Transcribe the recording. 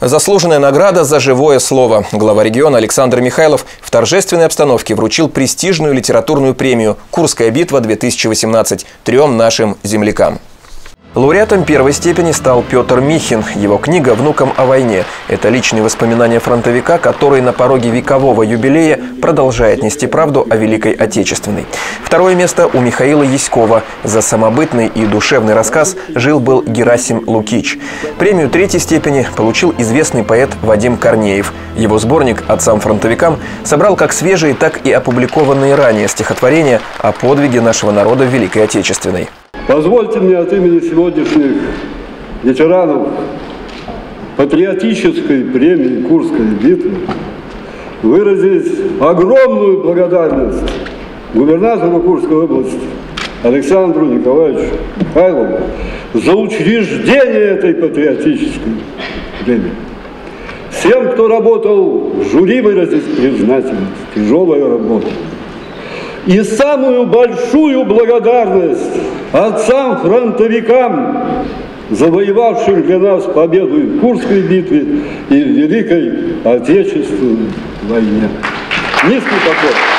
Заслуженная награда за живое слово. Глава региона Александр Михайлов в торжественной обстановке вручил престижную литературную премию «Курская битва-2018» трем нашим землякам. Лауреатом первой степени стал Петр Михин. Его книга «Внукам о войне» – это личные воспоминания фронтовика, который на пороге векового юбилея продолжает нести правду о Великой Отечественной. Второе место у Михаила Яськова. За самобытный и душевный рассказ жил-был Герасим Лукич. Премию третьей степени получил известный поэт Вадим Корнеев. Его сборник «Отцам фронтовикам» собрал как свежие, так и опубликованные ранее стихотворения о подвиге нашего народа в Великой Отечественной. Позвольте мне от имени сегодняшних ветеранов патриотической премии Курской битвы выразить огромную благодарность губернатору Курской области Александру Николаевичу Михайлову за учреждение этой патриотической премии. Всем, кто работал жюри, выразить признательность. Тяжелая работа. И самую большую благодарность отцам-фронтовикам, завоевавшим для нас победу и в Курской битве, и в Великой Отечественной войне. Низкий поклон.